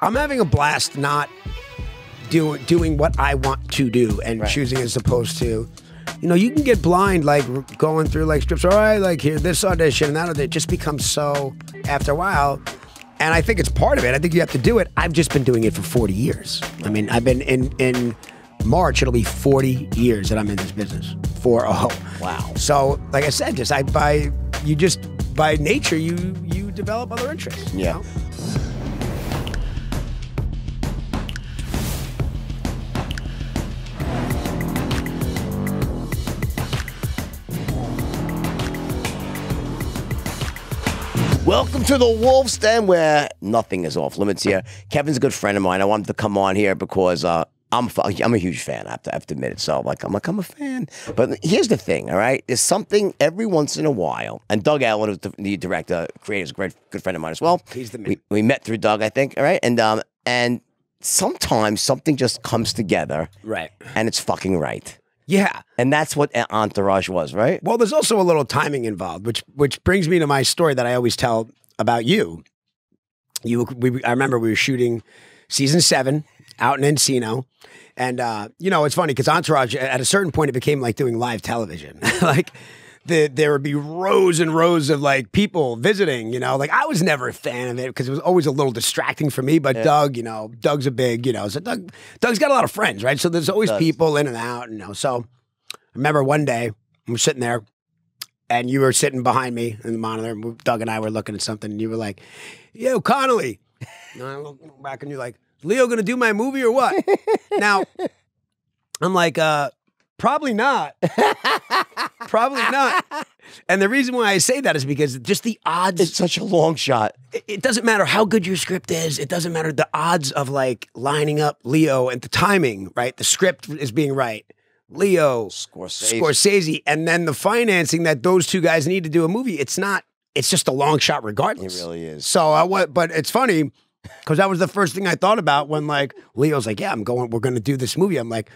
I'm having a blast not doing doing what I want to do and Right. choosing as opposed to. You know, you can get blind like going through like strips. All right, like here, this audition and that. audition. It just becomes so after a while. And I think it's part of it. I think you have to do it. I've just been doing it for 40 years. I mean, I've been in in March. It'll be 40 years that I'm in this business. For oh Wow. So, like I said, just I by you just by nature you you develop other interests. you Yeah. know? Welcome to the Wolf's Den, where nothing is off limits here. Kevin's a good friend of mine. I wanted to come on here because uh, I'm I'm a huge fan. I have to, I have to admit it. So like I'm like I'm a fan. But here's the thing, all right? There's something every once in a while, and Doug Ellin, the, the director, creator, is a great good friend of mine as well. He's the man. we, we met through Doug, I think. All right, and um and sometimes something just comes together, Right. and it's fucking right. Yeah. And that's what Entourage was, right? Well, there's also a little timing involved, which which brings me to my story that I always tell about you. You, we, I remember we were shooting season seven out in Encino, and uh, you know it's funny because Entourage at a certain point it became like doing live television, like. The, there would be rows and rows of like people visiting, you know. Like I was never a fan of it because it was always a little distracting for me. But Doug, you know, Doug's a big, you know, so Doug, Doug's got a lot of friends, right? So there's always people in and out, you know. So I remember one day I'm sitting there and you were sitting behind me in the monitor. And Doug and I were looking at something, and you were like, "Yo, Connolly." And I look back, and you're like, "Leo gonna do my movie or what?" now, I'm like, uh, "Probably not. probably not." And the reason why I say that is because just the odds. It's such a long shot. it- it doesn't matter how good your script is. It doesn't matter the odds of like lining up Leo and the timing, right? The script is being right. Leo, Scorsese. Scorsese, and then the financing that those two guys need to do a movie. It's not. It's just a long shot, regardless. It really is. So I what, but it's funny because that was the first thing I thought about when like Leo's like, "Yeah, I'm going. We're going to do this movie." I'm like,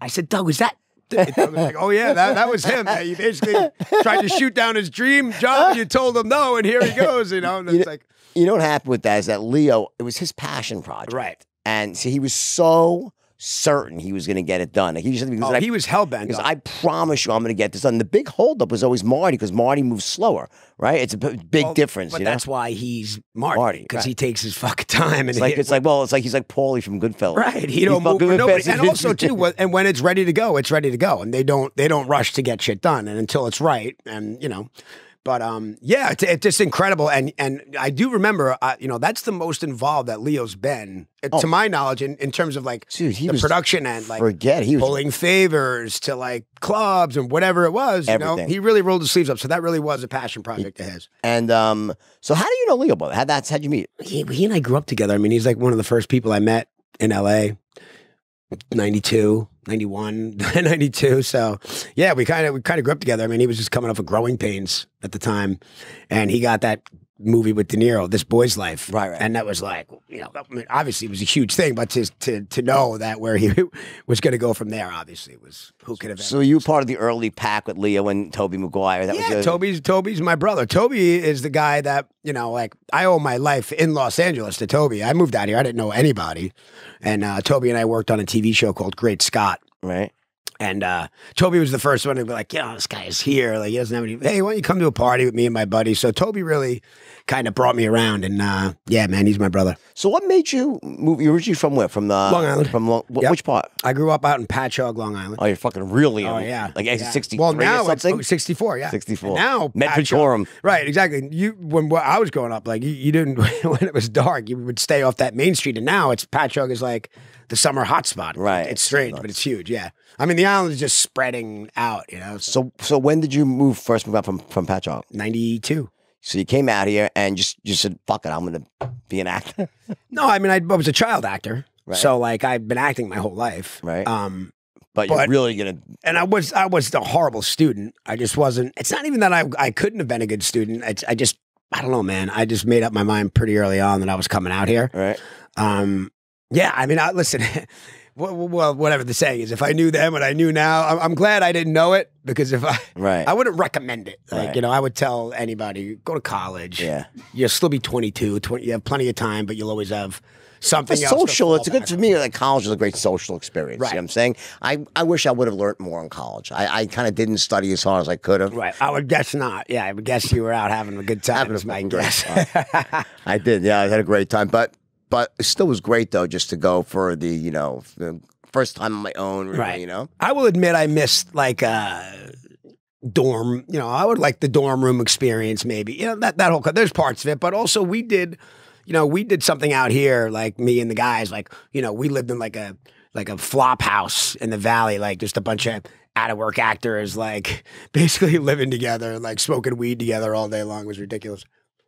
I said, "Doug, is that?" Like, "Oh yeah, that, that was him. You basically tried to shoot down his dream job, you told him no, and here he goes. You know, and it's know- like, You know what happened with that is that Leo, it was his passion project. right? And see, he was so certain he was going to get it done. Oh, like, he just because Oh, I, he was hell bent. because I promise you I'm going to get this done. The big holdup was always Marty because Marty moves slower, right? It's a big difference. But you know? that's why he's Marty, because right. he takes his fucking time and It's like it's like well, it's like he's like Paulie from Goodfellas. Right, he don't move fucking for nobody, and also too, and when it's ready to go, it's ready to go, and they don't they don't rush to get shit done, and until it's right, and you know, but um, yeah, it's, it's just incredible, and and I do remember, uh, you know, that's the most involved that Leo's been, uh, to my knowledge, in, in terms of like Oh. Dude, he the production end, like forget he was pulling favors to like clubs and whatever it was, you know, Everything. he really rolled his sleeves up, so that really was a passion project of his. and um. So how do you know Leo, brother? How that's how'd you meet? he, he and I grew up together. I mean, he's like one of the first people I met in LA. 92, 91, 92. So yeah, we kind of we kind of grew up together. I mean, he was just coming off of growing pains at the time. And he got that movie with De Niro, This Boy's Life. Right, right. And that was like, you know, I mean, obviously it was a huge thing, but to to to know that where he was gonna go from there, obviously, was who could have So you were part of the early pack with Leo and Tobey Maguire. That yeah, was your, Tobey's Tobey's my brother. Tobey is the guy that you know, like I owe my life in Los Angeles to Tobey. I moved out here. I didn't know anybody, and uh, Tobey and I worked on a TV show called Great Scott. right. And uh, Tobey was the first one to be like, "Yeah, this guy is here. Like, he doesn't have any. Hey, why don't you come to a party with me and my buddy?" So Tobey really kind of brought me around, and uh, yeah, man, he's my brother. So what made you move? You're originally from where? From the Long Island. From Long, wh- Yep. which part? I grew up out in Patchogue, Long Island. Oh, you're fucking really. Oh yeah, Like yeah. 63 Well, now or something. it's 64. Yeah, 64. And now Medford Patchogue-. Right, exactly. You when, when I was growing up, like you, you didn't when it was dark, you would stay off that main street, and now it's Patchogue is like the summer hotspot. Right. it's strange, but it's huge. Yeah, I mean the island is just spreading out. You know, so So when did you move first move out from from Patchogue? ninety two. So you came out here and just just said, "Fuck it, I'm gonna be an actor." No, I mean I, I was a child actor, Right. so like I've been acting my whole life. Right. Um, But, you're really gonna. and I was I was a horrible student. I just wasn't. It's not even that I I couldn't have been a good student. It's, I just I don't know, man. I just made up my mind pretty early on that I was coming out here. Right. Um, yeah, I mean, I, listen. Well, whatever the saying is, if I knew then what I knew now, I'm, I'm glad I didn't know it because if I, Right. I wouldn't recommend it. Like, Right. you know, I would tell anybody go to college. Yeah. you'll still be 22, 20, you have plenty of time, but you'll always have something It's social. It's a good to me. Like college is a great social experience. Right. You know what I'm saying? I, I wish I would have learned more in college. I, I kind of didn't study as hard as I could have. Right. I would guess not. Yeah, I would guess you were out having a good time. Having a my guess. I did. Yeah, I had a great time. But but it still was great though, just to go for the you know the first time on my own. Really, Right. You know. I will admit I missed like uh dorm, you know, I would like the dorm room experience maybe. You know, that that whole there's parts of it, but also we did you know, we did something out here like me and the guys like, you know, we lived in like a like a flop house in the valley like just a bunch of out of work actors like basically living together like smoking weed together all day long It was ridiculous.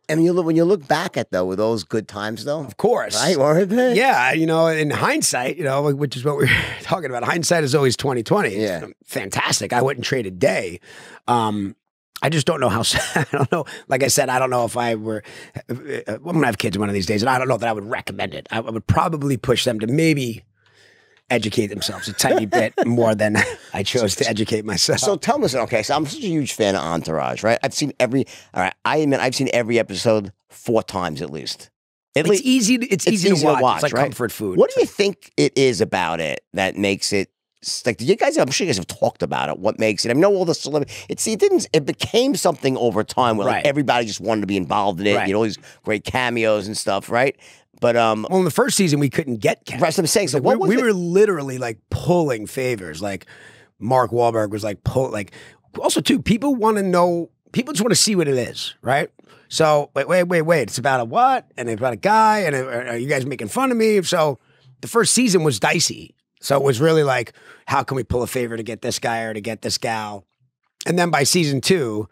And you look when you look back at though, were those good times though? Of course. Right? Weren't they? Yeah, you know, in hindsight, you know, which is what we're talking about. Hindsight is always twenty twenty. Yeah. fantastic. I wouldn't trade a day. Um, I just don't know how. I don't know. Like I said, I don't know if I were. uh, I'm gonna have kids one of these days, and I don't know that I would recommend it. I would probably push them to maybe educate themselves a tiny bit more than I chose to educate myself. So tell me, something. okay, so I'm such a huge fan of Entourage, right? I've seen every. All right, I admit I've seen every episode four times at least. At it's least easy. To, it's, it's easy, easy to to watch. watch, It's like right? comfort food. What do you think it is about it that makes it? Like, you guys, I'm sure you guys have talked about it. What makes it? I know all the celebrity. It see, it didn't. It became something over time where like, everybody just wanted to be involved in it. Right. You know, all these great cameos and stuff, right? But um, Well, in the first season, we couldn't get cast. that's what I'm saying. So Like, what we, was we were literally like pulling favors. Like Mark Wahlberg was like pull like also too, people want to know people just want to see what it is, right? So wait, wait, wait, wait. It's about a what? And it's about a guy, and uh, are you guys making fun of me? So the first season was dicey. So it was really like, how can we pull a favor to get this guy or to get this gal? And then by season two,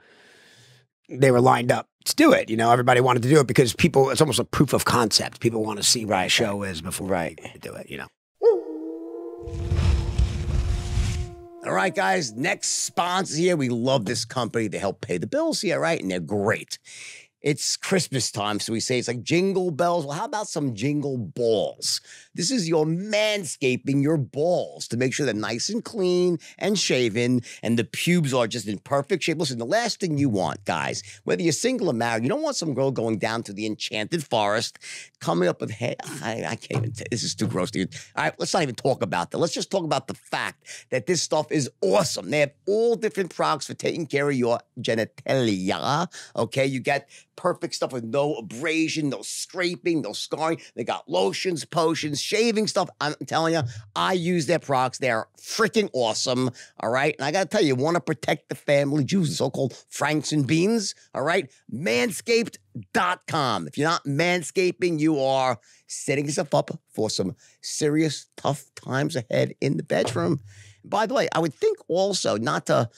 they were lined up to do it. You know, everybody wanted to do it because people, it's almost a proof of concept. People want to see what Right, a show is before Right. they do it, you know. All right, guys. Next sponsor here. We love this company. They help pay the bills here, right? And they're great. It's Christmas time, so we say it's like jingle bells. Well, how about some jingle balls? This is your manscaping your balls to make sure they're nice and clean and shaven, and the pubes are just in perfect shape. Listen, the last thing you want, guys, whether you're single or married, you don't want some girl going down to the enchanted forest, coming up with hey, I, I can't even. T- this is too gross, dude. All right, let's not even talk about that. Let's just talk about the fact that this stuff is awesome. They have all different products for taking care of your genitalia. Okay, you get perfect stuff with no abrasion, no scraping, no scarring. They got lotions, potions, shaving stuff. I'm telling you, I use their products. They're freaking awesome. All right. And I got to tell you, you want to protect the family Jews, so called Franks and Beans. All right. Manscaped.com. If you're not manscaping, you are setting yourself up for some serious tough times ahead in the bedroom. By the way, I would think also not to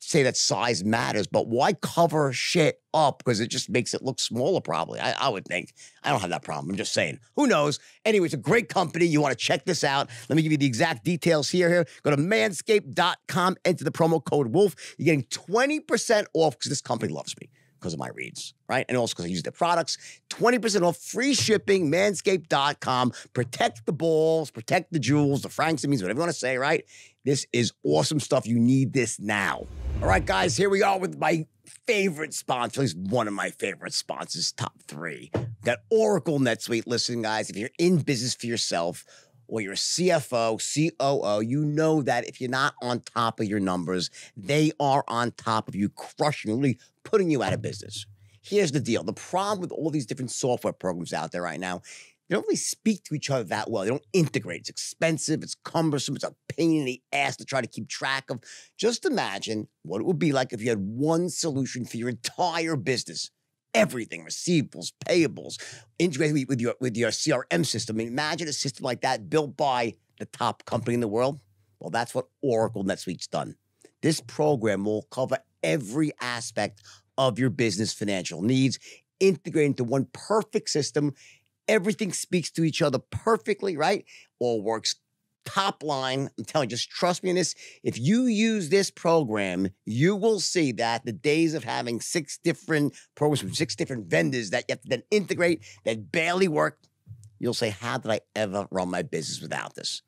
say that size matters, but why cover shit up? Because it just makes it look smaller, probably. I, I would think. I don't have that problem. I'm just saying. Who knows? Anyway, it's a great company. You want to check this out. Let me give you the exact details here. Here. Go to manscaped.com, enter the promo code WOLF. You're getting 20% off because this company loves me because of my reads, right? And also because I use their products. 20% off free shipping, manscaped.com. Protect the balls, protect the jewels, the Franks and means, whatever you want to say, right? This is awesome stuff. You need this now. All right, guys, here we are with my favorite sponsor, at least one of my favorite sponsors, top three. Got Oracle NetSuite. Listen, guys, if you're in business for yourself, or you're a CFO, COO, you know that if you're not on top of your numbers, they are on top of you, crushing, really putting you out of business. Here's the deal the problem with all these different software programs out there right now, they don't really speak to each other that well. They don't integrate. It's expensive, it's cumbersome, it's a pain in the ass to try to keep track of. Just imagine what it would be like if you had one solution for your entire business. Everything, receivables, payables, integrated with- your with your CRM system. I mean, imagine a system like that built by the top company in the world. Well, that's what Oracle NetSuite's done. This program will cover every aspect of your business financial needs, integrated into one perfect system. Everything speaks to each other perfectly, right? All works top line. I'm telling you, just trust me in this. If you use this program, you will see that the days of having six different programs from six different vendors that you have to then integrate that barely work, you'll say, How did I ever run my business without this?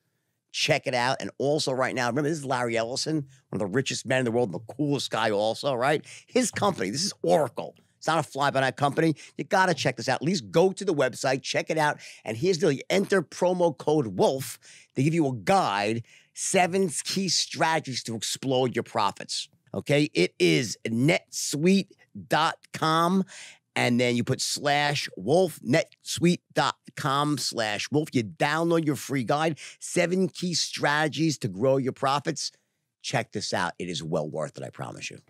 Check it out. And also, right now, remember, this is Larry Ellison, one of the richest men in the world, and the coolest guy, also, right? His company, this is Oracle. It's not a fly by night company. You got to check this out. At least go to the website, check it out. And here's the enter promo code WOLF. They give you a guide, seven key strategies to explode your profits. Okay. It is netsuite.com. And then you put slash wolf, netsuite.com slash wolf. You download your free guide, seven key strategies to grow your profits. Check this out. It is well worth it, I promise you.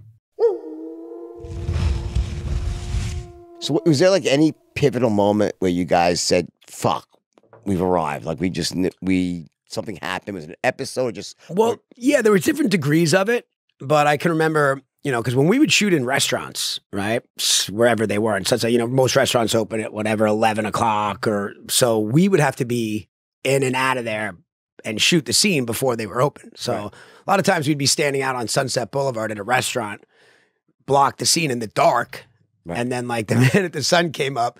So, was there like any pivotal moment where you guys said, fuck, we've arrived? Like, we just, we, something happened? Was it an episode? Or just, Well, yeah, there were different degrees of it, but I can remember, you know, because when we would shoot in restaurants, right, wherever they were, and such, you know, most restaurants open at whatever eleven o'clock or so, we would have to be in and out of there and shoot the scene before they were open. So Right. a lot of times we'd be standing out on Sunset Boulevard at a restaurant, block the scene in the dark, Right. and then like the minute the sun came up,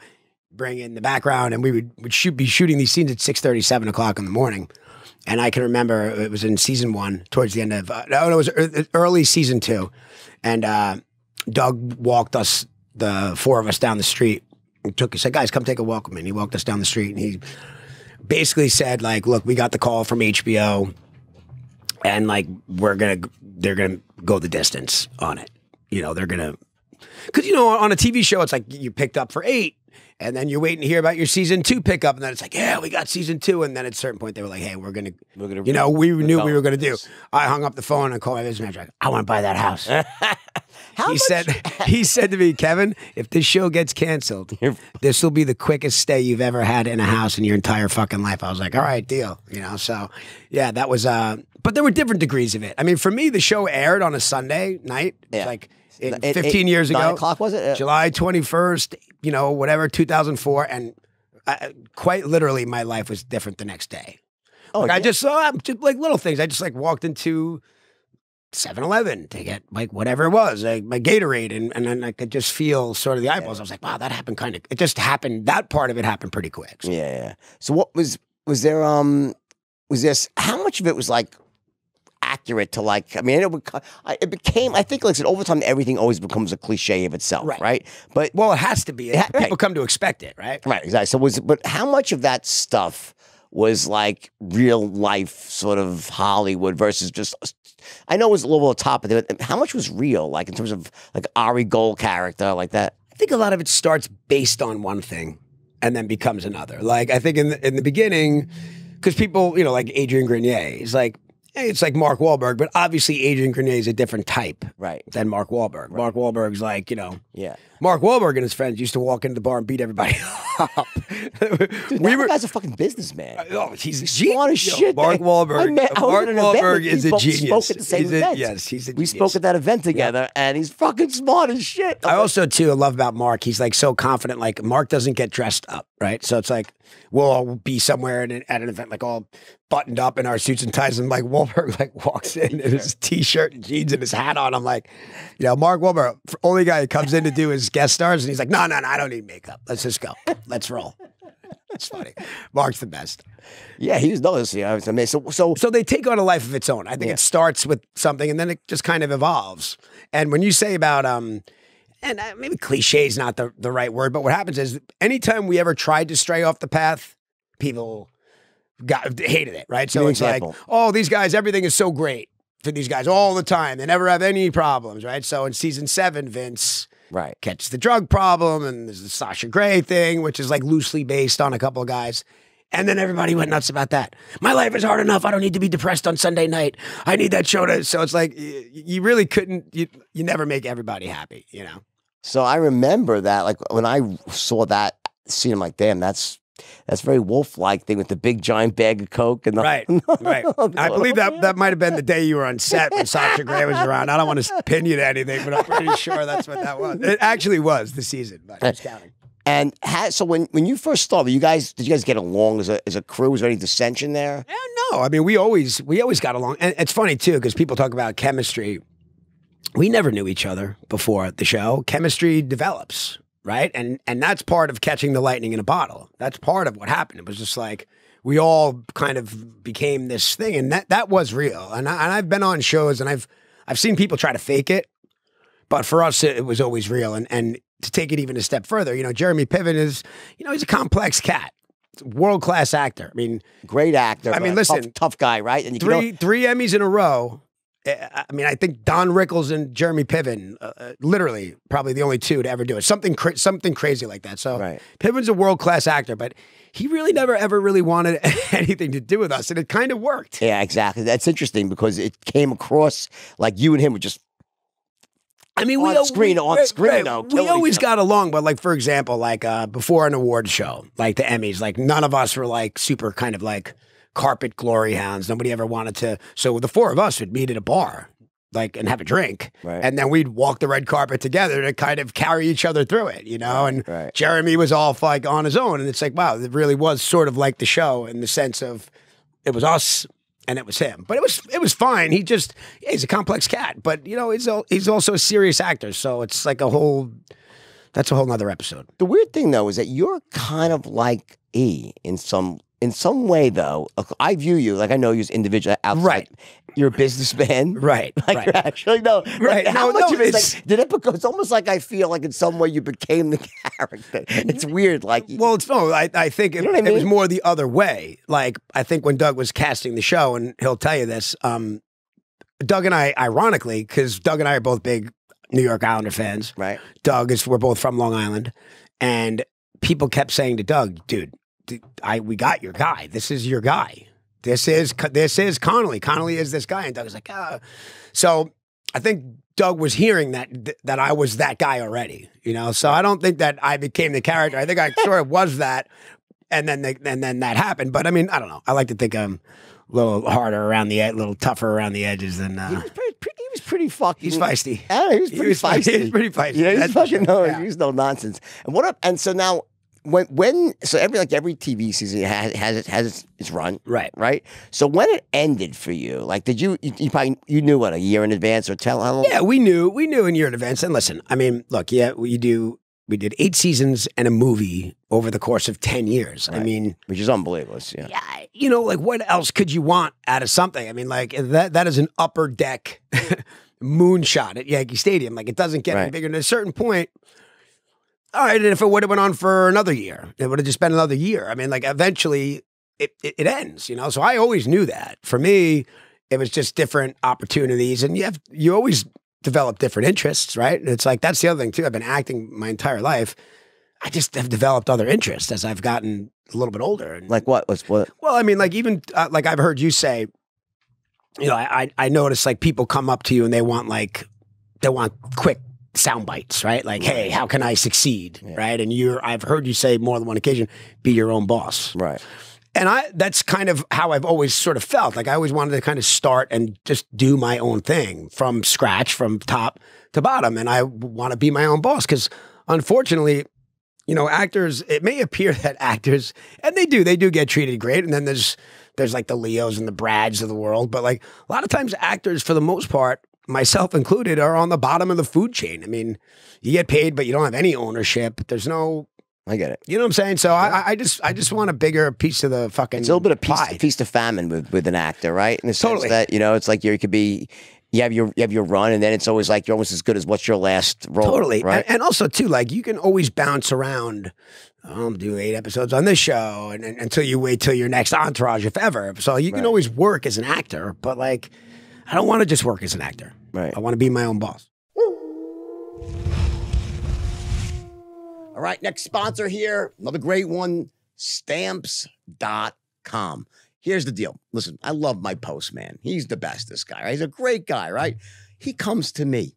bring in the background, and we would would shoot be shooting these scenes at six thirty, seven o'clock in the morning. And I can remember it was in season one, towards the end of uh, no, no, it was early season two, and uh, Doug walked us, the four of us, down the street. And took, he said, "Guys, come take a walk with me." And he walked us down the street, and he basically said, "Like, look, we got the call from HBO, and like we're gonna, they're gonna go the distance on it. You know, they're gonna, because you know, on a TV show, it's like you picked up for eight And then you're waiting to hear about your season two pickup, and then it's like, yeah, we got season two. And then at a certain point, they were like, hey, we're gonna, We're gonna- you know, we knew we were gonna do. I hung up the phone and called my business manager. Like, I want to buy that house. how he much- said, he said to me, Kevin, if this show gets canceled, this will be the quickest stay you've ever had in a house in your entire fucking life. I was like, all right, deal. You know, so yeah, that was. uh But there were different degrees of it. I mean, for me, the show aired on a Sunday night. Yeah. like. In Eight- 15 eight- years ago, nine o'clock, was it? Yeah. July 21st, you know, whatever, 2004. And I, quite literally, my life was different the next day. Oh, Like I just saw just like little things. I just like walked into 7-Eleven to get like whatever it was, like my Gatorade, and and then I could just feel sort of the eyeballs. I was like, wow, that happened kind of. It just happened. That part of it happened pretty quick. So- Yeah, yeah. So what was was there? Um, was this how much of it was like accurate to like? I mean, it, would, it became. I think like I said, over time, everything always becomes a cliche of itself, right? Right. But Well, it has to be. Yeah, People right. come to expect it, right? right, exactly. So was but how much of that stuff? Was like real life sort of Hollywood versus just. I know it was a little top of it. but How much was real, like in terms of like Ari Gold character, like that? I think a lot of it starts based on one thing and then becomes another. Like I think in the, in the beginning, because people, you know, like Adrian Grenier, is like hey, Eh, it's like Mark Wahlberg, but obviously Adrian Grenier is a different type Right. than Mark Wahlberg. Mark Wahlberg's like you know. Yeah. Mark Wahlberg and his friends used to walk into the bar and beat everybody up. Dude, we that were. guy's a fucking businessman. Oh, he's, a genius. smart as Yo, shit. Mark I Wahlberg. met- I Mark at an event Wahlberg is a genius. spoke at the same He's event. yes, he's a genius. We spoke at that event together, and he's fucking smart as shit. I also too love about Mark. He's like so confident. Like Mark doesn't get dressed up, right? So it's like we'll all be somewhere at an, at an event, like all buttoned up in our suits and ties, and like Wahlberg like walks in in his t-shirt and jeans and his hat on. I'm like, you know, Mark Wahlberg, only guy who comes in to do his guest stars, and he's like, no, no, no, I don't need makeup. Let's just go. Let's roll. It's funny. Mark's the best. yeah, he was no, yeah, I was amazing. So, so So they take on a life of its own. I think Yeah. it starts with something and then it just kind of evolves. And when you say about um and uh, maybe cliche is not the, the right word, but what happens is anytime we ever tried to stray off the path, people got hated it, right? So it's like, oh, these guys, everything is so great for these guys all the time. They never have any problems, right? So in season seven, Vince right, catches the drug problem, and there's the Sasha Grey thing, which is like loosely based on a couple of guys. And then everybody went nuts about that. My life is hard enough. I don't need to be depressed on Sunday night. I need that show to. So it's like you, you really couldn't. You you never make everybody happy. You know. so I remember that, like when I saw that scene, I'm like, damn, that's that's very wolf-like thing with the big giant bag of coke and the Right. Right. I believe that that might have been the day you were on set when Sasha Grey was around. I don't want to pin you to anything, but I'm pretty sure that's what that was. It actually was the season, but I was counting. And so when when you first started, you guys did you guys get along as a as a crew? Was there any dissension there? Yeah, no. I mean, we always we always got along, and it's funny too because people talk about chemistry. We never knew each other before the show. Chemistry develops, right? And and that's part of catching the lightning in a bottle. That's part of what happened. It was just like we all kind of became this thing, and that that was real. And I, and I've been on shows, and I've I've seen people try to fake it, but for us, it, it was always real. And and to take it even a step further, you know, Jeremy Piven is, you know, he's a complex cat, world class actor. I mean, Great actor. I mean, a tough- listen, tough, guy, right? And you three three Emmys in a row. Eh, I mean, I think Don Rickles and Jeremy Piven, uh, uh, literally, probably the only two to ever do it. Something cra- something crazy like that. So Right. Piven's a world class actor, but he really never ever really wanted anything to do with us, and it kind of worked. yeah, exactly. That's interesting because it came across like you and him were just I mean, On we al- screen, we, on screen, right. though, we always got along, but like for example, like uh, before an award show, like the Emmys, like none of us were like super kind of like carpet glory hounds. Nobody ever wanted to. So the four of us would meet at a bar, like and have a drink, Right. and then we'd walk the red carpet together to kind of carry each other through it, you know. And right. Jeremy was all like on his own, and it's like wow, it really was sort of like the show in the sense of it was us and it was him. But it was it was fine. He just yeah, he's a complex cat, but you know he's al- he's also a serious actor, so it's like a whole that's a whole nother episode. The weird thing though is that you're kind of like E in some in some way though. I view you like I know you as individual outside. Right. You're a businessman. Right, Like right. actually no, like, Right, How no, much no, of it is it's- like, did it become? It's almost like I feel like in some way you became the character. It's weird. Like Well, it's no. I, I think it, know what I it was more the other way. Like I think when Doug was casting the show, and he'll tell you this. Um, Doug and I, ironically, because Doug and I are both big New York Islander fans. right. Doug is we're both from Long Island, and people kept saying to Doug, "Dude, I we got your guy. This is your guy. This is this is Connolly. Connolly is this guy." And Doug was like, "Ah." So I think Doug was hearing that that I was that guy already. You know, so I don't think that I became the character. I think I sort of was that, and then the, and then that happened. But I mean, I don't know. I like to think I'm a little harder around the a little tougher around the edges than. He Uh, was pretty, pretty. He was pretty fucking. he's feisty. Yeah, he was He pretty was fe- feisty. he was pretty feisty, Yeah, he's that's fucking no. Yeah. He's no nonsense. And what up? And so now, when when so every like every TV season has has it has its, its run. Right. Right. So when it ended for you, like, did you you, you probably you knew what a year in advance or tell how long? Yeah, we knew we knew in year in advance. And listen, I mean, look, yeah, we do we did eight seasons and a movie over the course of ten years. I mean, which is unbelievable. Yeah. yeah, you know, like what else could you want out of something? I mean, like that that is an upper deck moonshot at Yankee Stadium. Like it doesn't get any Right. bigger. And at a certain point, all right, and if it would have went on for another year, it would have just been another year. I mean, like eventually it, it, it ends, you know. So I always knew that. For me, it was just different opportunities, and you have you always develop different interests, right? And it's like that's the other thing too. I've been acting my entire life. I just have developed other interests as I've gotten a little bit older. And Like what was what? well, I mean, like even uh, like I've heard you say, you know, I I I notice like people come up to you and they want like they want quick sound bites, right? Like, hey, how can I succeed, Yeah. right? And you're I've heard you say more than one occasion, be your own boss, Right. and I that's kind of how I've always sort of felt. Like I always wanted to kind of start and just do my own thing from scratch, from top to bottom, and I want to be my own boss because unfortunately you know, actors, it may appear that actors, and they do, they do get treated great. And then there's, there's like the Leos and the Brads of the world. But like a lot of times actors, for the most part, myself included, are on the bottom of the food chain. I mean, you get paid, but you don't have any ownership. There's no, I get it. you know what I'm saying? So I, I- I just, I just want a bigger piece of the fucking It's a little bit of peace, pie. feast of famine with, with an actor, right? In the sense Totally. that you know, it's like you could be, you have your you have your run, and then it's always like you're almost as good as what's your last role, Totally. right? And, and also, too, like you can always bounce around. I'll do eight episodes on this show, and, and until you wait till your next entourage, if ever. So you can always work as an actor, but like, I don't want to just work as an actor. Right. I want to be my own boss. All right, next sponsor here, another great one, stamps.com. Here's the deal. Listen, I love my postman. He's the best, this guy, right? He's a great guy, right? He comes to me.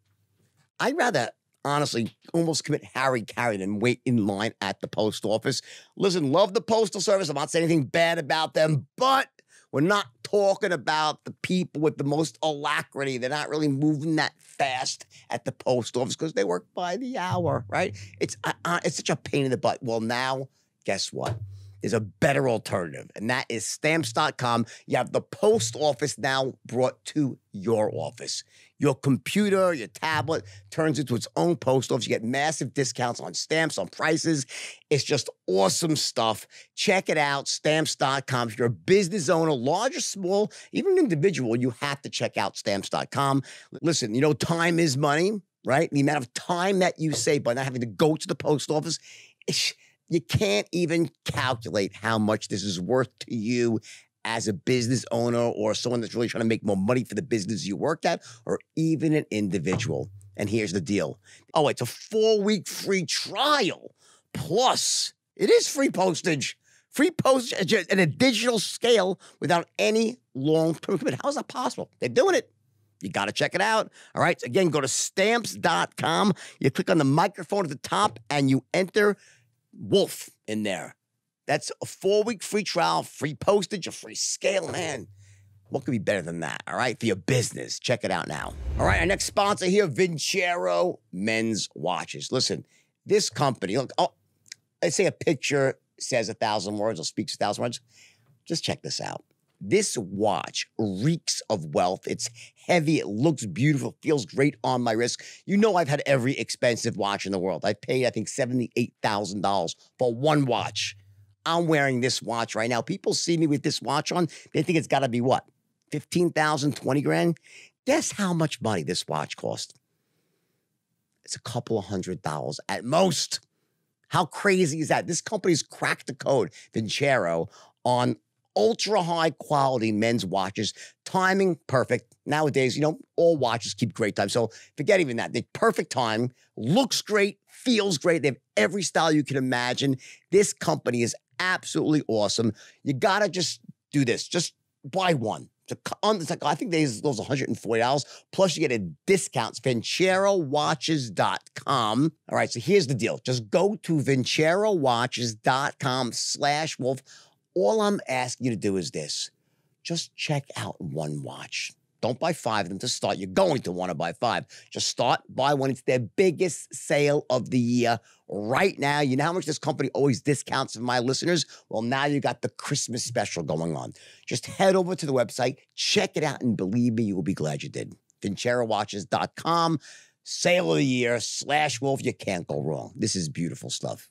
I'd rather honestly almost commit hara-kiri than wait in line at the post office. Listen, love the postal service. I'm not saying anything bad about them, but we're not talking about the people with the most alacrity. They're not really moving that fast at the post office because they work by the hour, right? It's uh, uh, it's such a pain in the butt. Well, now guess what? There's a better alternative, and that is stamps.com. You have the post office now brought to your office. Your computer, your tablet turns into its own post office. You get massive discounts on stamps, on prices. It's just awesome stuff. Check it out, stamps.com. If you're a business owner, large or small, even an individual, you have to check out stamps.com. Listen, you know, time is money. right? The amount of time that you save by not having to go to the post office, it's, you can't even calculate how much this is worth to you as a business owner or someone that's really trying to make more money for the business you work at or even an individual. And here's the deal. Oh, it's a four week free trial. Plus, it is free postage. Free postage at a digital scale without any long commitment. How is that possible? They're doing it. You got to check it out. All right. Again, go to stamps.com. You click on the microphone at the top and you enter Wolf in there. That's a four week free trial, free postage, a free scale, man. What could be better than that? All right, for your business. Check it out now. All right, our next sponsor here, Vincero Men's Watches. Listen, this company, look, oh, I say a picture says a thousand words or speaks a thousand words. Just check this out. This watch reeks of wealth. It's heavy. It looks beautiful. Feels great on my wrist. You know, I've had every expensive watch in the world. I paid, I think, $78,000 for one watch. I'm wearing this watch right now. People see me with this watch on. They think it's got to be what? 15,000, 20 grand? Guess how much money this watch cost? It's a couple of hundred dollars at most. How crazy is that? This company's cracked the code, Vincero, on ultra high quality men's watches, timing perfect. Nowadays, you know, all watches keep great time. So forget even that. The perfect time, looks great, feels great. They have every style you can imagine. This company is absolutely awesome. You gotta just do this. Just buy one. It's like, I think they those $140. Plus, you get a discount. VinceroWatches.com. All right, so here's the deal. Just go to VinceroWatches.com slash wolf. All I'm asking you to do is this. Just check out one watch. Don't buy five of them to start. You're going to want to buy five. Just start, buy one. It's their biggest sale of the year right now. You know how much this company always discounts for my listeners? Well, now you got the Christmas special going on. Just head over to the website, check it out, and believe me, you will be glad you did. VinceroWatches.com, sale of the year, slash wolf. You can't go wrong. This is beautiful stuff.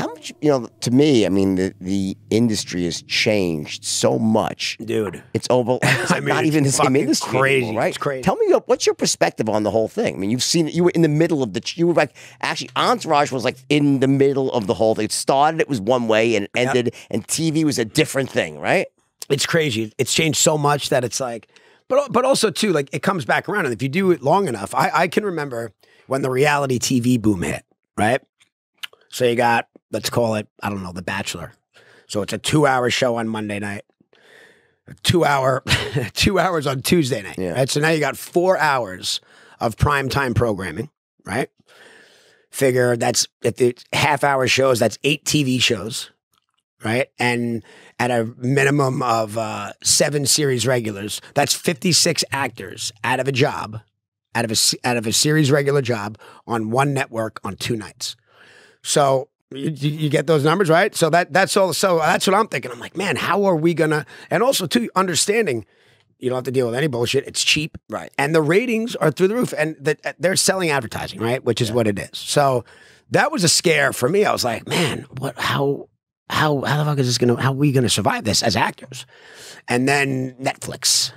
How much, you know, to me, I mean, the, the industry has changed so much. Dude. It's over. It's I mean, not even the same industry crazy. anymore, right? It's crazy. Tell me, what's your perspective on the whole thing? I mean, you've seen it. You were in the middle of the. You were like actually, Entourage was like in the middle of the whole thing. It started, it was one way, and it Yep. ended, and TV was a different thing, right? it's crazy. It's changed so much that it's like, but but also too, like it comes back around, and if you do it long enough, I I can remember when the reality TV boom hit, right? So you got let's call it I don't know The Bachelor. So it's a two hour show on Monday night, two hour two hours on Tuesday night. Yeah. Right. So now you got four hours of prime time programming, right? Figure that's if the half hour shows, that's eight TV shows, right? And at a minimum of uh, seven series regulars, that's 56 actors out of a job, out of a, out of a series regular job on one network on two nights. So you, you get those numbers, right? So that that's all. So that's what I'm thinking. I'm like, man, how are we gonna? And also, too, understanding you don't have to deal with any bullshit. It's cheap, Right. and the ratings are through the roof, and the, uh, they're selling advertising, right? Which is what it is. So that was a scare for me. I was like, man, what? How? How? How the fuck is this gonna? How are we gonna survive this as actors? And then Netflix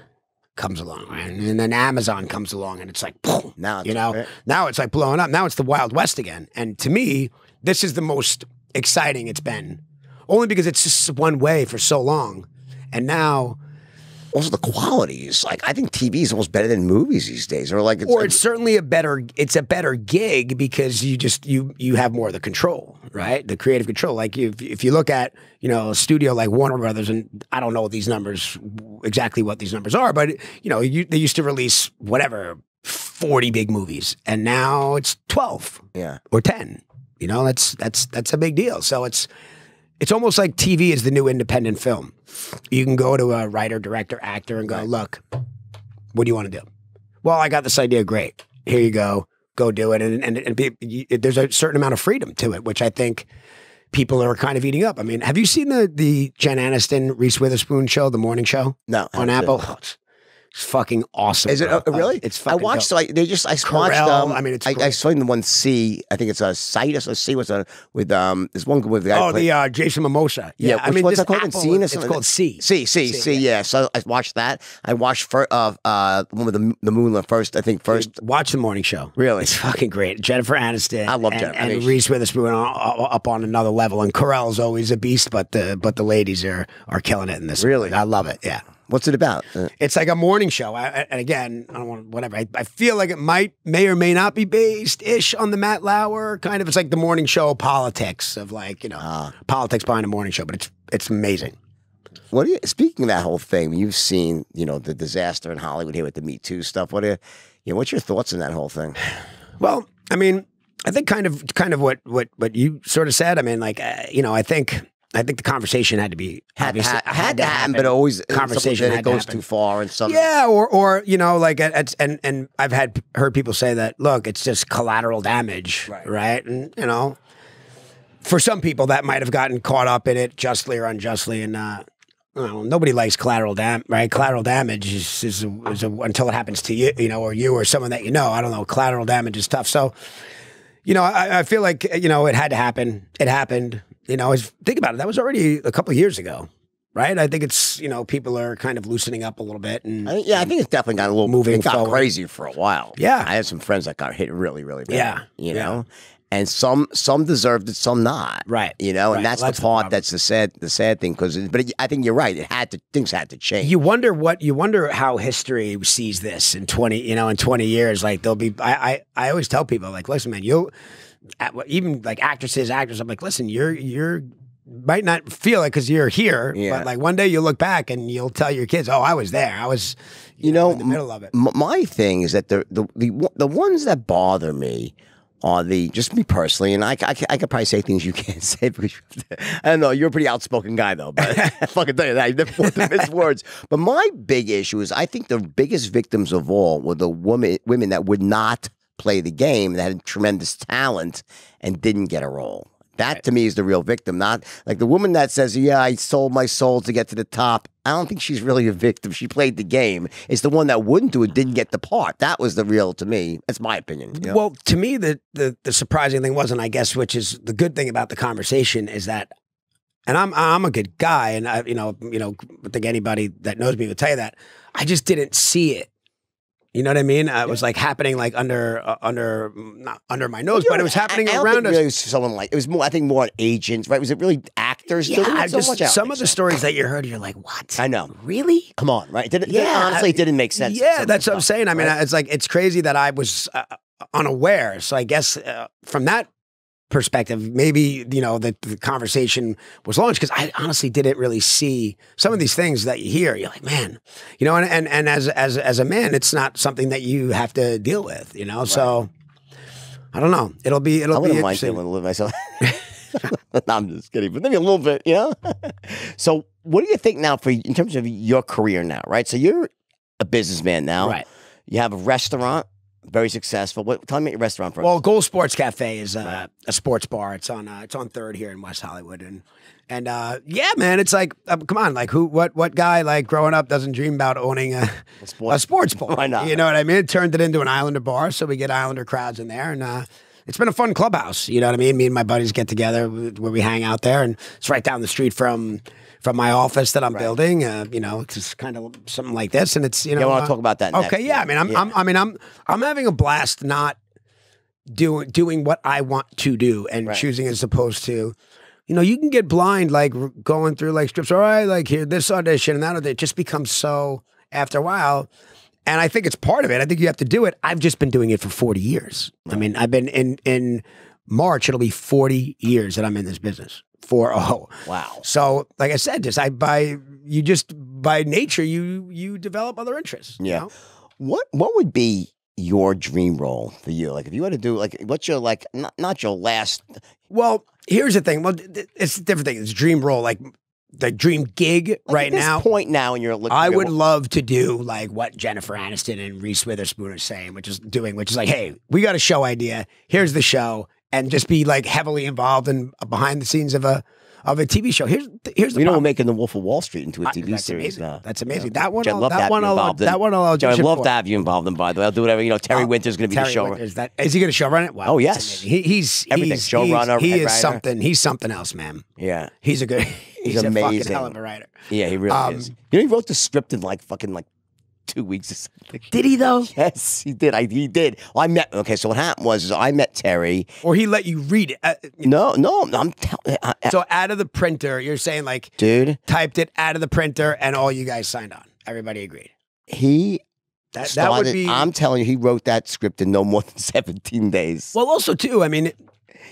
comes along, right? and then Amazon comes along, and it's like, boom, Now it's- you know, right. now it's like blowing up. Now it's the Wild West again. And to me, this is the most exciting it's been, only because it's just one way for so long, and now. Also, the quality is like I think TV is almost better than movies these days, or like it's, or it's certainly a better it's a better gig because you just you you have more of the control right the creative control like if, if you look at you know a studio like warner brothers and i don't know these numbers exactly what these numbers are but you know you, they used to release whatever 40 big movies and now it's 12 yeah. or 10 you know that's that's that's a big deal. So it's it's almost like tv is the new independent film. You can go to a writer director actor and go look what do you want to do? Well i got this idea great. Here you go. Go do it. And and, and be, you, there's a certain amount of freedom to it which i think people are kind of eating up. I mean have you seen the the jen aniston reese witherspoon show the morning show? No, on apple? Oh, it's It's fucking awesome. Is it uh, really? It's fucking. I watched dope. like they just I watched. Carell, Um, I mean, it's I, I saw in the one C. I think it's a site or C. What's on with um? There's one with the guy. Oh, played- the uh, Jason Momoa. Yeah, Yeah, I which mean, this that called? Encino or It's something? called C. C, C, C, yeah. So I watched that. I watched for uh uh one with the the Moonlight first. I think first. Watch the morning show. Really? It's fucking great. Jennifer Aniston. I love and, Jennifer. I And mean, Reese Witherspoon up on another level. And Carell's always a beast, but the but the ladies are are killing it in this. Really? I love it. Yeah. What's it about? Uh, It's like a morning show. I, I- and again, I don't want whatever. I, I feel like it might, may or may not be based ish on the Matt Lauer kind of. It's like the morning show politics of like you know Ah. politics behind a morning show, but it's it's amazing. what you? Speaking of that whole thing, you've seen you know the disaster in Hollywood here with the Me Too stuff. What are you? You know, what's your thoughts on that whole thing? Well, I mean, I think kind of kind of what what what you sort of said. I mean, like uh, you know, I think I think the conversation had to be Had, had, had to happen, but always Conversation That it to goes happen. too far and something. Yeah, or or you know, like it's and and I've had heard people say that. Look, it's just collateral damage, Right. right? And you know, for some people that might have gotten caught up in it justly or unjustly, and uh, know, nobody likes collateral damage, right? Collateral damage is is, a, is a, until it happens to you, you know, or you or someone that you know. I don't know. Collateral damage is tough. So, you know, I, I feel like you know it had to happen. It happened. You know, think about it. That was already a couple of years ago, right? I think it's you know people are kind of loosening up a little bit and. I think, yeah, I think it's definitely got a little Moving It got forward. crazy for a while. Yeah. I had some friends that got hit really, really bad. Yeah, you yeah. know, and some some deserved it, some not. Right, You know, right. and that's, Well, that's the the part problem. that's the sad the sad thing because. But it, I think you're right. It had to things had to change. You wonder what you wonder how history sees this in twenty, you know, in twenty years. Like there'll be. I I, I always tell people like, listen, man, you, even like actresses, actors. I'm like, listen, you're you're might not feel it because you're here, Yeah. but like one day you'll look back and you'll tell your kids, oh, I was there. I was, you know, in the middle of it. M- my thing is that the the the the ones that bother me are the just me personally, and I, I, I could probably say things you can't say because I don't know. You're a pretty outspoken guy though, but I fucking tell you that you never want to miss words. But my big issue is I think the biggest victims of all were the women women that would not play the game that had tremendous talent and didn't get a role. That to me is the real victim, not like the woman that says, "Yeah, I sold my soul to get to the top." I don't think she's really a victim. She played the game. It's the one that wouldn't do it, didn't get the part. That was the real to me. That's my opinion. you know? Well, to me, the, the the surprising thing wasn't, I guess, which is the good thing about the conversation is that, and I'm I'm a good guy, and I you know you know I think anybody that knows me would tell you that I just didn't see it. You know what I mean? Uh, it was like happening like under uh, under not under my nose, but it was happening I, I around us. really it was someone like it was more. I think more agents, right? Was it really actors? Yeah, doing? So just some of the stories that you heard, you're like, what? I know. Really? Come on, right? Didn't, yeah, Yeah, honestly, it didn't make sense. Yeah, that's what I'm saying. I mean, right? it's like it's crazy that I was uh, unaware. So I guess uh, from that perspective, maybe you know that the conversation was launched because I honestly didn't really see some of these things that you hear. You're like, man, you know, and and, and as as as a man, it's not something that you have to deal with. You know, so. I don't know. It'll be it'll I be wouldn't mind interesting. dealing with myself. no, I'm just kidding, but maybe a little bit, you know. so, what do you think now for in terms of your career now? Right, so you're a businessman now. Right. You have a restaurant, very successful. What? Tell me about your restaurant first. Well, Gold Sports Cafe is uh, a sports bar. It's on uh, it's on Third here in West Hollywood, and and uh, yeah, man, it's like uh, come on, like who what what guy like growing up doesn't dream about owning a, a sports- sports bar? Why not? You know what I mean? It turned it into an Islander bar, so we get Islander crowds in there, and uh, it's been a fun clubhouse. You know what I mean? Me and my buddies get together where we hang out there, and it's right down the street from. From my office that I'm building, uh, you know, it's kind of something like this, and it's you know. I wanna uh, talk about that Okay, next. yeah. I mean, I'm, Yeah. I'm, I mean, I'm, I'm having a blast not doing doing what I want to do and Right. choosing as opposed to, you know, you can get blind like going through like strips. All right, like here this audition and that audition. It just becomes so after a while. And I think it's part of it. I think you have to do it. I've just been doing it for 40 years. I mean, I've been in in March. It'll be 40 years that I'm in this business. Four oh. wow. So, like I said, just I by you just by nature you you develop other interests. you Yeah. know? What What would be your dream role for you? Like, if you had to do like, what's your like, not not your last. Well, here's the thing. Well, it's a different thing. It's dream role, like the dream gig Like right at this now. point now in your look, I would love to do like what Jennifer Aniston and Reese Witherspoon are saying, which is doing, which is like, hey, we got a show idea. Here's the show, and just be like heavily involved in uh, behind the scenes of a of a TV show. Here's here's the You know, we're making the Wolf of Wall Street into a I- TV that's series amazing. now. That's amazing. Yeah. That one, I'll- that one I'll- in. that one I'll Which I'd love for. to have you involved in. By the way, I'll do whatever. You know, Terry Oh, Winter's going to be Terry the show. Winters, that is he going to show run it? Wow, Oh, yes. He, he's Everything. He's, Showrunner, he's- He is writer. something. He's something else, man. Yeah, He's a good. He's, a fucking amazing. hell of a writer. yeah, he really Um, is. You know, he wrote the script in like fucking like two weeks or something. Did he though? Yes, he did. I he did. I met. Okay, so what happened was is I met Terry. Or he let you read it? Uh, No, no, I'm telling, so out of the printer, you're saying like dude. typed it out of the printer, and all you guys signed on. Everybody agreed. He That that would be. I'm telling you, he wrote that script in no more than 17 days. well, also too. I mean,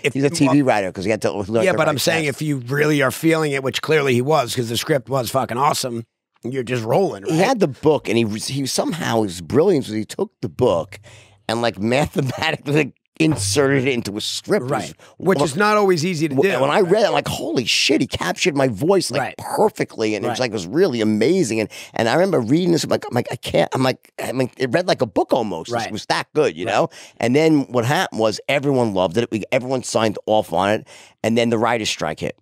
if He's a TV writer because he had to. learn Yeah, to but I'm saying if you really are feeling it, which clearly he was, because the script was fucking awesome. You're just rolling, right? he had the book and he was, he somehow his brilliance was he took the book and like mathematically inserted it into a script. Right, which is not always easy to do. When I read it, I'm like, holy shit, he captured my voice like Right. perfectly. And it was like, it was really amazing. And and I remember reading this, I'm like, I'm like, I can't, I'm like, I mean, it read like a book almost. Right. It was that good, you know? And then what happened was everyone loved it. We, everyone signed off on it. And then the writer's strike hit.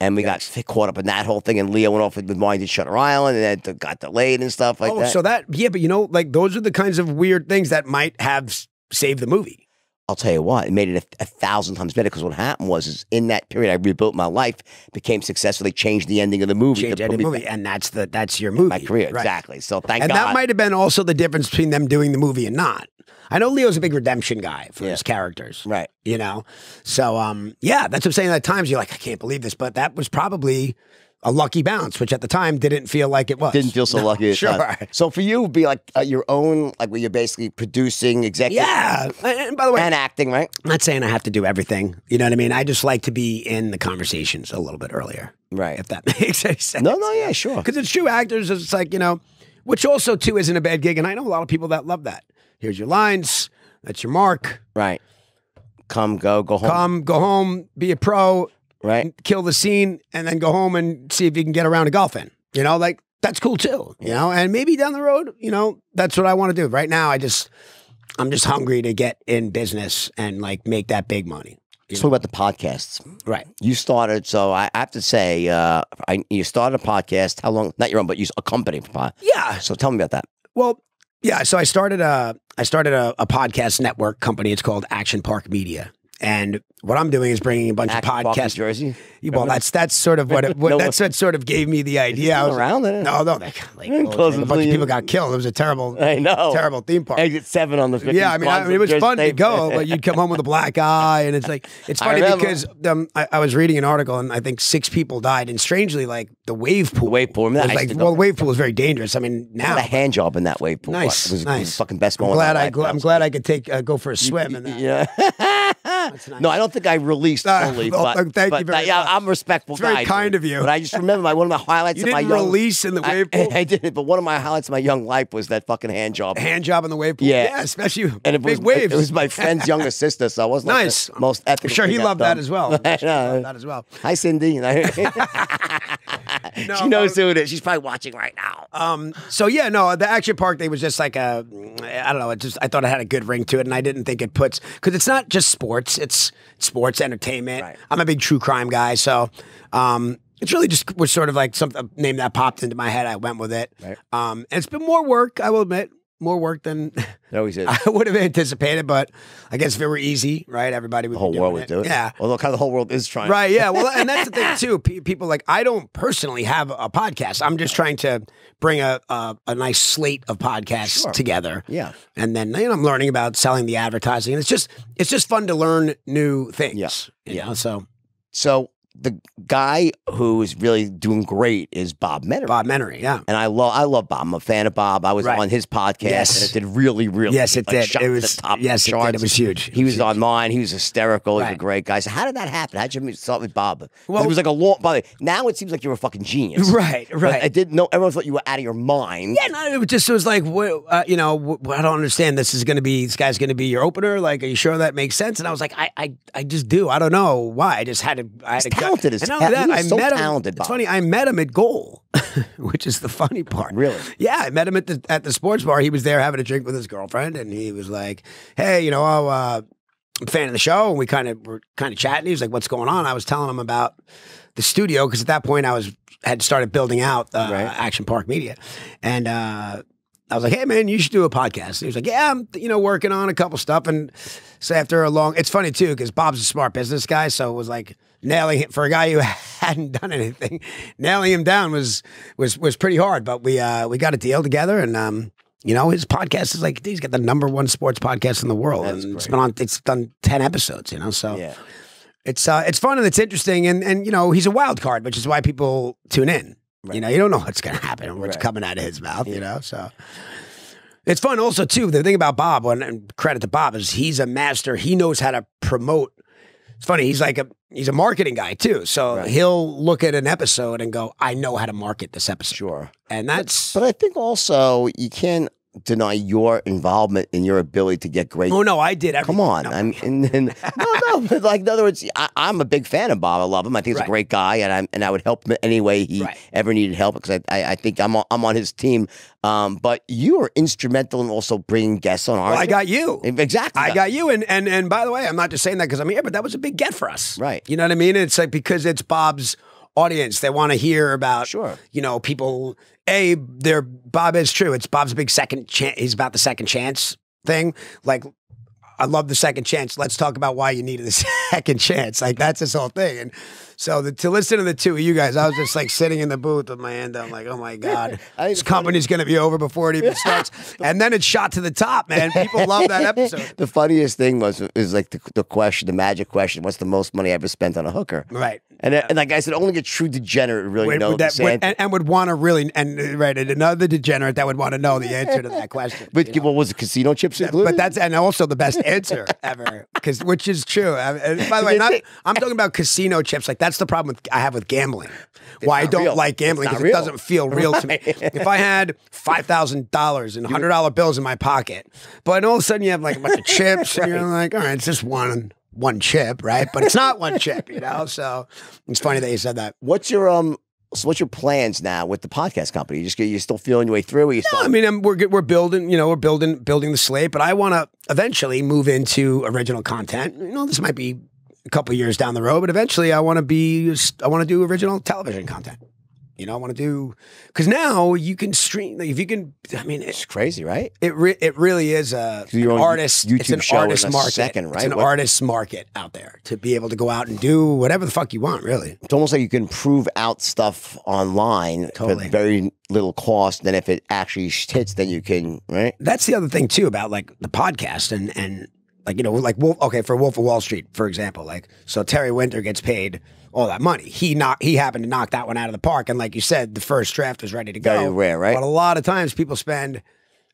And we got caught up in that whole thing. And Leo went off with Marty to Shutter Island and then got delayed and stuff like oh, that. so that yeah, but you know, like those are the kinds of weird things that might have saved the movie. I'll tell you what, it made it a, a thousand times better because what happened was is in that period I rebuilt my life, became successful. They changed the ending of the movie. Change to any movie, and that's the that's your movie, my career. right. Exactly. So thank And God. that might have been also the difference between them doing the movie and not. I know Leo's a big redemption guy for Yeah. his characters, right. you know. So um, yeah, that's what I'm saying. At times you're like, I can't believe this, but that was probably a lucky bounce, which at the time didn't feel like it was. Didn't feel so No, lucky. at Sure. time. So for you, be like uh, your own, like where you're basically producing, executive, Yeah. And and by the way, and acting, right? I'm not saying I have to do everything. You know what I mean? I just like to be in the conversations a little bit earlier, Right. if that makes any sense. No, no, yeah, sure. Because it's true actors, it's like, you know, which also, too, isn't a bad gig. And I know a lot of people that love that. Here's your lines. That's your mark. Right. Come, go, go home. Come, go home, be a pro, Right. kill the scene, and then go home and see if you can get around to golfing. You know, like that's cool too. You know, and maybe down the road, you know, that's what I want to do. Right now, I just, I'm just hungry to get in business and like make that big money. Let's talk about the podcasts. Right. You started, so I have to say, uh, I, you started a podcast. How long? Not your own, but you a company. Yeah. So tell me about that. Well, yeah. So I started a I started a, a podcast network company. It's called Action Park Media, and what I'm doing is bringing a bunch Action of podcasts. Jersey. Well, that's that's sort of what, it, what No that's what sort of gave me the idea. I was- around, it? No, no, like, Didn't close a bunch of people got killed. It was a terrible, I know. terrible theme park. Exit seven on the Yeah, I mean, I mean, it was fun to go, but you'd come home with a black eye, and it's like it's funny remember. because um, I, I was reading an article, and I think six people died, and strangely, like the wave pool, wave pool, remember that? was like, well, the wave pool was very dangerous. I mean, I now a hand job in that wave pool. Nice, It was, was nice. the fucking best I'm moment. glad I I'm glad I could take uh, go for a swim and. Yeah. Nice. No, I don't think I released Uh, fully. well, but, thank you but very yeah, much. I'm respectful It's very guy, kind dude. of you. But I just remember my one of my highlights You of my didn't young release in the wave pool. I, didn't, but one of my highlights of my young life was that fucking hand job. hand job in the wave pool. Yeah. especially and it big was waves. It was my friend's younger sister, so I wasn't like Nice. the most I'm ethical. sure he loved that as well. I'm I that as well. Hi, Cindy. No, she knows who it is. She's probably watching right now. Um, so yeah, no, the action park thing was just like a, I don't know, it just I thought it had a good ring to it, and I didn't think it puts because it's not just sports, it's sports entertainment. Right. I'm a big true crime guy, so um, it's really just was sort of like some a name that popped into my head. I went with it. Right. Um, and it's been more work, I will admit, more work than It always is. I would have anticipated, but I guess if it were easy, right, everybody would the whole world would do it. Yeah. Although kind of the whole world is trying. Right. Yeah. Well, and that's the thing too. Pe- People like I don't personally have a podcast. I'm just trying to bring a a, a nice slate of podcasts Sure. together. Yeah. And then you know, I'm learning about selling the advertising, and it's just it's just fun to learn new things. Yeah. You Yeah. know? So So the guy who is really doing great is Bob Menery. Bob Menery. Yeah. And I love I love Bob. I'm a fan of Bob. I was Right. on his podcast Yes. and it did really, really Yes, it like, did. shot It was- the top yes, the it did. It was huge. It He was was on mine. He was hysterical. He's a great guy. So how did that happen? How did you start with Bob? Well- it was like a long. By the way, now it seems like you're a fucking genius. Right. But Right. I didn't know. Everyone thought you were out of your mind. Yeah, no, it was just it was like, what, uh, you know, I don't understand. This is going to be this guy's going to be your opener. Like, are you sure that makes sense? And I was like, I, I, I just do. I don't know why. I just had to. I had to talented as And not hell. that, He I is so met him. talented, It's funny. I met him at Goal, which is the funny part. Really? Yeah, I met him at the at the sports bar. He was there having a drink with his girlfriend, and he was like, "Hey, you know, oh, uh, I'm a fan of the show, and we kind of were kind of chatting. He was like, "What's going on?" I was telling him about the studio because at that point I was had started building out uh, Right. Action Park Media, and uh, I was like, "Hey man, you should do a podcast." He was like, "Yeah, I'm you know working on a couple stuff." And so after a long, it's funny too because Bob's a smart business guy, so it was like nailing for a guy who hadn't done anything. Nailing him down was was was pretty hard, but we uh, we got a deal together, and um, you know his podcast is like he's got the number one sports podcast in the world, That's and it's great. been on it's done ten episodes, you know, so Yeah. it's uh, it's fun and it's interesting, and and you know he's a wild card, which is why people tune in. You know, you don't know what's going to happen, what's Right. coming out of his mouth. You know, so it's fun. Also, too, the thing about Bob, and- and credit to Bob, is he's a master. He knows how to promote. It's funny. He's like a he's a marketing guy too. So Right. he'll look at an episode and go, "I know how to market this episode," Sure. and that's. But I think also you can't deny your involvement in your ability to get great. oh no, I did everything. Come on, No. I'm and, and no, no. But like in other words, I, I'm a big fan of Bob. I love him. I think he's Right. a great guy, and I and I would help him any way he Right. ever needed help because I, I I think I'm on, I'm on his team. Um, but you are instrumental in also bringing guests on our. Well, I got you. exactly. I got you, and and and by the way, I'm not just saying that because I'm here, but that was a big get for us, Right. You know what I mean? It's like because it's Bob's audience, they want to hear about, Sure. you know, people. A, they're Bob is true. It's Bob's big second chance. He's about the second chance thing. Like, I love the second chance. Let's talk about why you needed a second chance. Like that's this whole thing. And so the, to listen to the two of you guys, I was just like sitting in the booth with my hand. I'm like, oh my god, I this company's gonna be over before it even starts. and then it shot to the top, man. People love that episode. the funniest thing was is like the, the question, the magic question: What's the most money I ever spent on a hooker? Right. And, and like I said, only a true degenerate really Would- knows that- would- and, and would want to really and uh, right and another degenerate that would want to know the answer to that question. But what was it? Casino chips included? But that's and also the best answer ever, because which is true. And by the way, not, I'm talking about casino chips. Like that's the problem with, I have with gambling. Why I don't real. like gambling because it real. doesn't feel real to me. If I had five thousand dollars and hundred dollar bills in my pocket, but all of a sudden you have like a bunch of chips, and you're like, all right, it's just one one chip, right? But it's not one chip, you know. So it's funny that you said that. What's your um? So what's your plans now with the podcast company? You just you still feeling your way through? Or you still, I mean, I'm, we're we're building, you know, we're building building the slate, but I want to eventually move into original content. You know, this might be a couple years down the road, but eventually, I want to be, I want to do original television content. You know, I want to do because now you can stream. Like, if you can, I mean, it, it's crazy, right? it re, it really is a an artist. it's an show artist market. second, It's an What- artist market out there to be able to go out and do whatever the fuck you want. Really, It's almost like you can prove out stuff online Totally. for very little cost. Then if it actually hits, then you can right. that's the other thing too about like the podcast and and like you know like Wolf. Okay, for Wolf of Wall Street, for example, like so Terry Winter gets paid all that money. He knock he happened to knock that one out of the park, and like you said, the first draft was ready to go. Very rare, right? But a lot of times people spend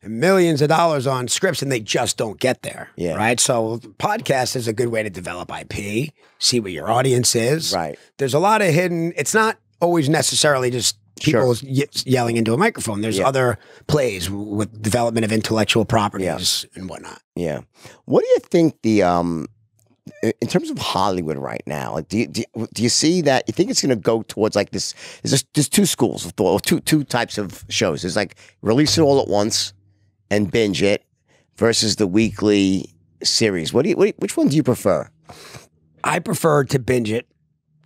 millions of dollars on scripts and they just don't get there. Yeah. Right. So podcast is a good way to develop IP, see what your audience is. Right. There's a lot of hidden. It's not always necessarily just people Sure. ye- yelling into a microphone. There's Yeah. other plays w- with development of intellectual properties and whatnot. Yeah. What do you think the um in terms of Hollywood right now? Like, do you, do you, do you see that? You think it's going to go towards like this? There's just, there's two schools of thought, or two two types of shows. There's like release it all at once and binge it versus the weekly series. What do you? What which one do you prefer? I prefer to binge it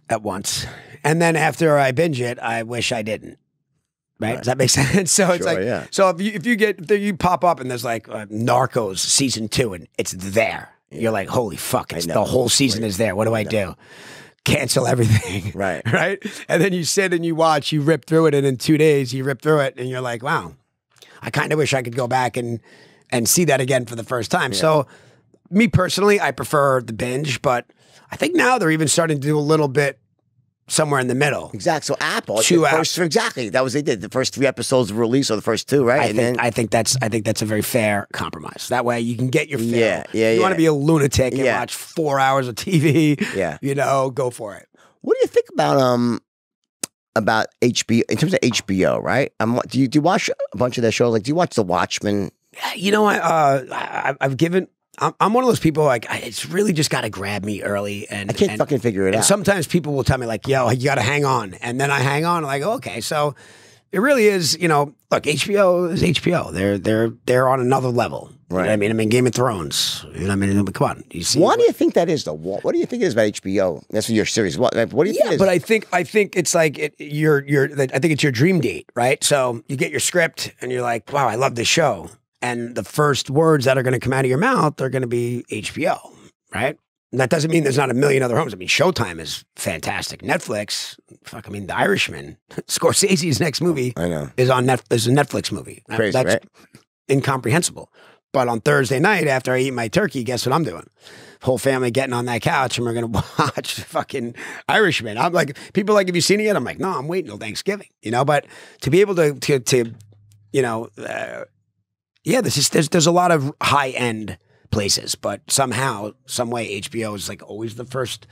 at once, and then after I binge it, I wish I didn't. Right? Does that make sense? So it's like, yeah. so if you if you get if you pop up and there's like uh, Narcos season two and it's there, you're like, holy fuck! It's the whole season is there. What do I, do? Cancel everything, Right. Right? And then you sit and you watch, you rip through it, and in two days you rip through it, and you're like, wow, I kind of wish I could go back and and see that again for the first time. So, me personally, I prefer the binge, but I think now they're even starting to do a little bit somewhere in the middle. Exactly. So Apple, Two the apps. first, exactly. That was they did. The first three episodes were released, or the first two, right? I and think then I think that's I think that's a very fair compromise. That way you can get your fill. Yeah, yeah, You want to be a lunatic and Yeah. watch four hours of TV. Yeah. you know, go for it. What do you think about um about HBO in terms of HBO? Right? I'm, do you do you watch a bunch of their shows? Like, do you watch The Watchmen? You know, I, uh, I I've given. I'm, I'm one of those people like I, it's really just got to grab me early, and I can't and, fucking figure it And out. sometimes people will tell me like, "Yo, you got to hang on," and then I hang on. like, okay, so it really is. You know, look, HBO is HBO. They're they're they're on another level. You know I mean? I mean, Game of Thrones. You know what I mean? Come on. You see? Why do you think that is, though? What, what do you think it is about HBO? That's what your series. What, what do you think? Yeah, is? but I think I think it's like it, your your I think it's your dream date, right? So you get your script and you're like, wow, I love this show, and the first words that are going to come out of your mouth are going to be HBO, right? And that doesn't mean there's not a million other homes. I mean, Showtime is fantastic. Netflix, fuck, I mean, The Irishman, Scorsese's next movie I know. is on net is a Netflix movie. Crazy, That's right? incomprehensible. But on Thursday night, after I eat my turkey, guess what I'm doing? Whole family getting on that couch and we're gonna watch fucking Irishman. I'm like, people are like, have you seen it yet? I'm like, no, I'm waiting till Thanksgiving. You know, but to be able to to to, you know, uh, yeah, this is there's there's a lot of high end places, but somehow, some way, HBO is like always the first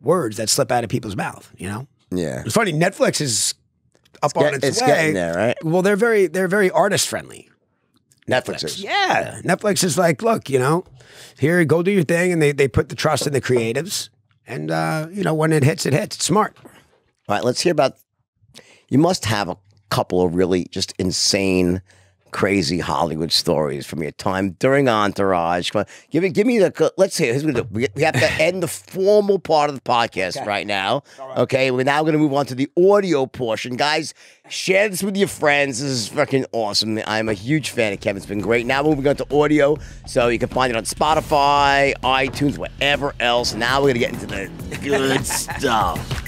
words that slip out of people's mouth. You know, Yeah. it's funny. Netflix is up on Get- its, it's way. getting there, right? Well, they're very they're very artist friendly. Netflix is. Yeah. Netflix is like, look, you know, here, go do your thing. And they, they put the trust in the creatives. And, uh, you know, when it hits, it hits. It's smart. All right, let's hear about. You must have a couple of really just insane, crazy Hollywood stories from your time during Entourage. Come on, give me, give me the. Let's see. Here's what we do. We, we have to end the formal part of the podcast right now. Okay, we're now going to move on to the audio portion, guys. Share this with your friends. This is fucking awesome. I'm a huge fan of Kevin. It's been great. Now we're moving on to audio, so you can find it on Spotify, iTunes, whatever else. Now we're gonna get into the good stuff.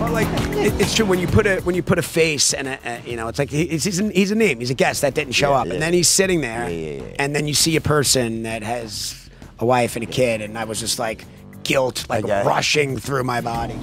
Well, like, it's true when you put a when you put a face and a, a you know, it's like he's, he's, a, he's a name. He's a guest that didn't show Yeah, up. yeah. And then he's sitting there. Yeah. And then you see a person that has a wife and a kid. And I was just like, guilt, like rushing through my body.